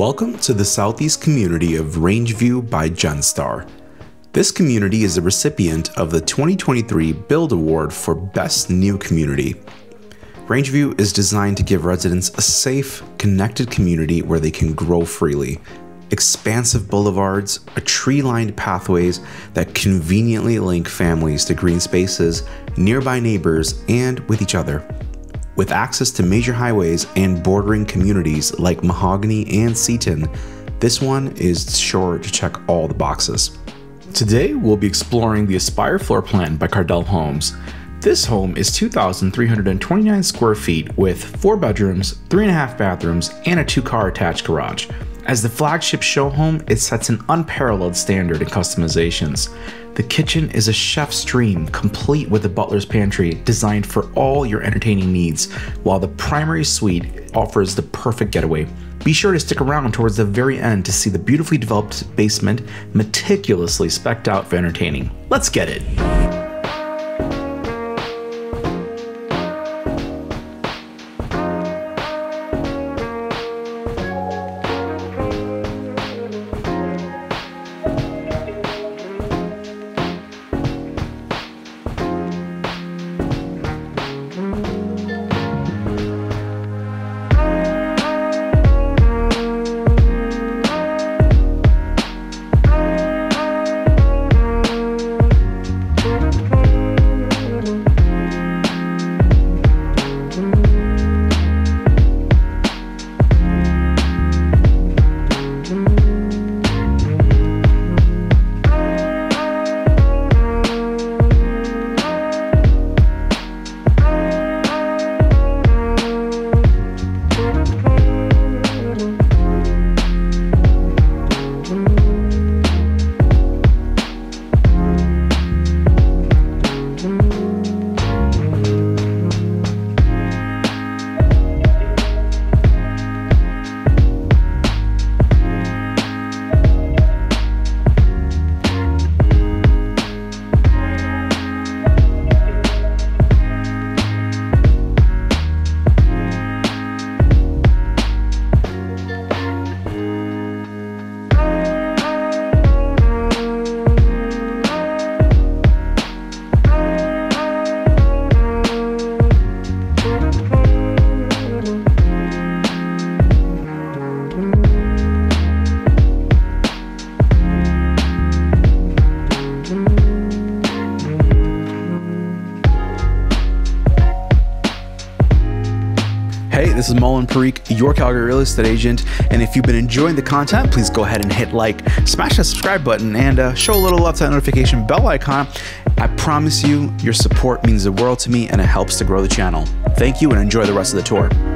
Welcome to the southeast community of Rangeview by Genstar. This community is a recipient of the 2023 Build Award for Best New Community. Rangeview is designed to give residents a safe, connected community where they can grow freely. Expansive boulevards, a tree lined pathways that conveniently link families to green spaces, nearby neighbors, and with each other. With access to major highways and bordering communities like Mahogany and Seton, this one is sure to check all the boxes. Today, we'll be exploring the Aspire floor plan by Cardel Homes. This home is 2,329 square feet with four bedrooms, three and a half bathrooms, and a two car attached garage. As the flagship show home, it sets an unparalleled standard in customizations. The kitchen is a chef's dream, complete with a butler's pantry designed for all your entertaining needs, while the primary suite offers the perfect getaway. Be sure to stick around towards the very end to see the beautifully developed basement meticulously specced out for entertaining. Let's get it! This is Maulin Parikh, your Calgary real estate agent. And if you've been enjoying the content, please go ahead and hit like, smash that subscribe button, and uh, show a little love to that notification bell icon. I promise you, your support means the world to me and it helps to grow the channel. Thank you and enjoy the rest of the tour.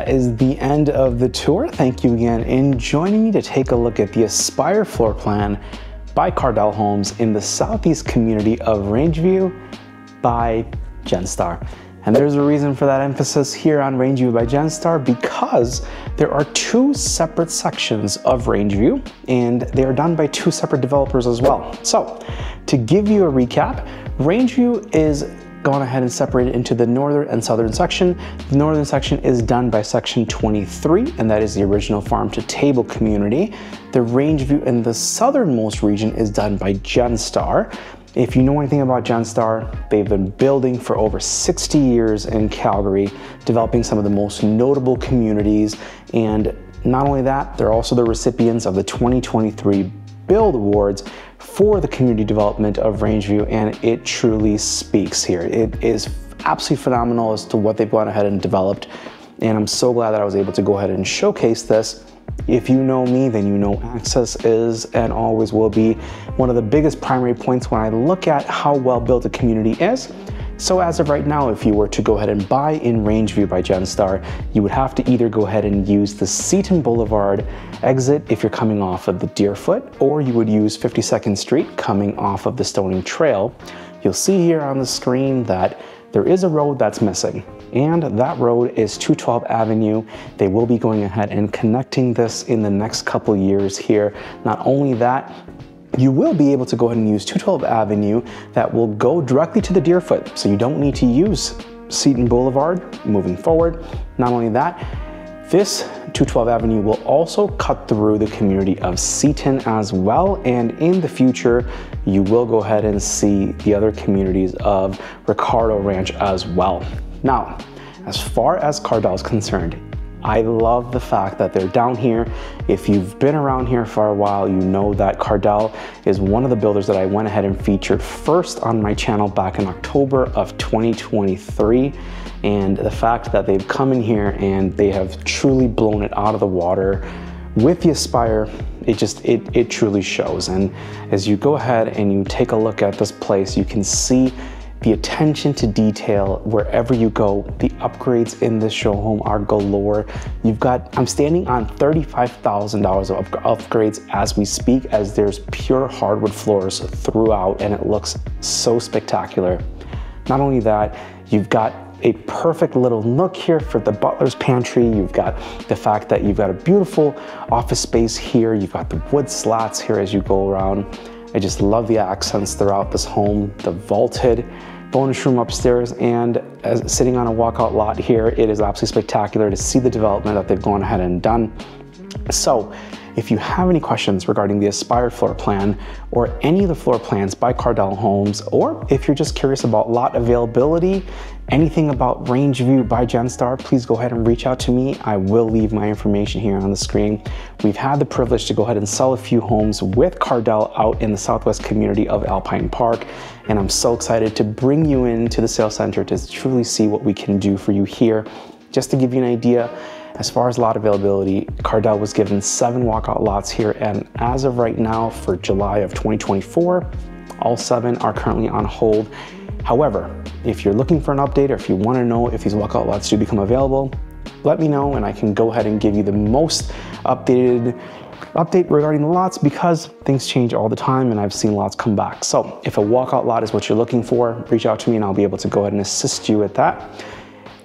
That is the end of the tour. Thank you again in joining me to take a look at the Aspire floor plan by Cardel Homes in the southeast community of Rangeview by Genstar. And there's a reason for that emphasis here on Rangeview by Genstar because there are two separate sections of Rangeview and they are done by two separate developers as well. So to give you a recap, Rangeview is gone ahead and separated into the northern and southern section. The northern section is done by section 23, and that is the original farm to table community. The Rangeview in the southernmost region is done by Genstar. If you know anything about Genstar, they've been building for over 60 years in Calgary, developing some of the most notable communities. And not only that, they're also the recipients of the 2023 Build Awards for the community development of Rangeview, and it truly speaks here. It is absolutely phenomenal as to what they've gone ahead and developed. And I'm so glad that I was able to go ahead and showcase this if you know me, then you know access is and always will be one of the biggest primary points when I look at how well built a community is. So as of right now, if you were to go ahead and buy in Rangeview by Genstar, you would have to either go ahead and use the Seton Boulevard exit if you're coming off of the Deerfoot, or you would use 52nd Street coming off of the Stoney Trail. You'll see here on the screen that there is a road that's missing and that road is 212 Avenue. They will be going ahead and connecting this in the next couple years here. Not only that, you will be able to go ahead and use 212 Avenue that will go directly to the Deerfoot. So you don't need to use Seton Boulevard moving forward. Not only that, this 212 Avenue will also cut through the community of Seton as well. And in the future, you will go ahead and see the other communities of Ricardo Ranch as well. Now, as far as Cardel is concerned, I love the fact that they're down here. If you've been around here for a while, you know that Cardel is one of the builders that I went ahead and featured first on my channel back in October of 2023. And the fact that they've come in here and they have truly blown it out of the water with the Aspire, it just, it, it truly shows. And as you go ahead and you take a look at this place, you can see the attention to detail wherever you go. The upgrades in this show home are galore. You've got, I'm standing on $35,000 of upgrades as we speak, as there's pure hardwood floors throughout and it looks so spectacular. Not only that, you've got a perfect little nook here for the butler's pantry. You've got the fact that you've got a beautiful office space here. You've got the wood slats here as you go around. I just love the accents throughout this home, the vaulted bonus room upstairs and as sitting on a walkout lot here, it is absolutely spectacular to see the development that they've gone ahead and done. So if you have any questions regarding the Aspire floor plan or any of the floor plans by Cardel Homes, or if you're just curious about lot availability anything about Rangeview by Genstar, please go ahead and reach out to me. I will leave my information here on the screen. We've had the privilege to go ahead and sell a few homes with Cardel out in the southwest community of Alpine Park, and I'm so excited to bring you into the sales center to truly see what we can do for you here. Just to give you an idea, as far as lot availability, Cardel was given seven walkout lots here, and as of right now for July of 2024, all seven are currently on hold However, if you're looking for an update or if you want to know if these walkout lots do become available, let me know and I can go ahead and give you the most updated update regarding the lots because things change all the time and I've seen lots come back. So if a walkout lot is what you're looking for, reach out to me and I'll be able to go ahead and assist you with that.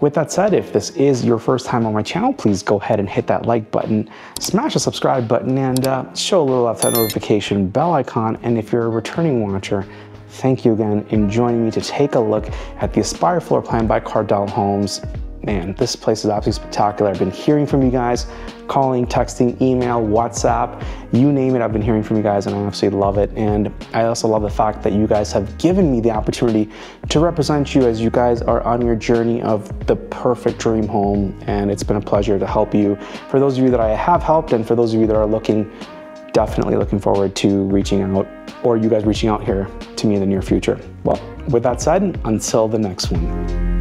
With that said, if this is your first time on my channel, please go ahead and hit that like button, smash the subscribe button, and uh, show a little of that notification bell icon. And if you're a returning watcher, thank you again in joining me to take a look at the Aspire floor plan by Cardel Homes. Man, this place is absolutely spectacular. I've been hearing from you guys, calling, texting, email, WhatsApp, you name it, I've been hearing from you guys and I absolutely love it. And I also love the fact that you guys have given me the opportunity to represent you as you guys are on your journey of the perfect dream home. And it's been a pleasure to help you. For those of you that I have helped and for those of you that are looking definitely looking forward to reaching out or you guys reaching out here to me in the near future. Well, with that said, until the next one.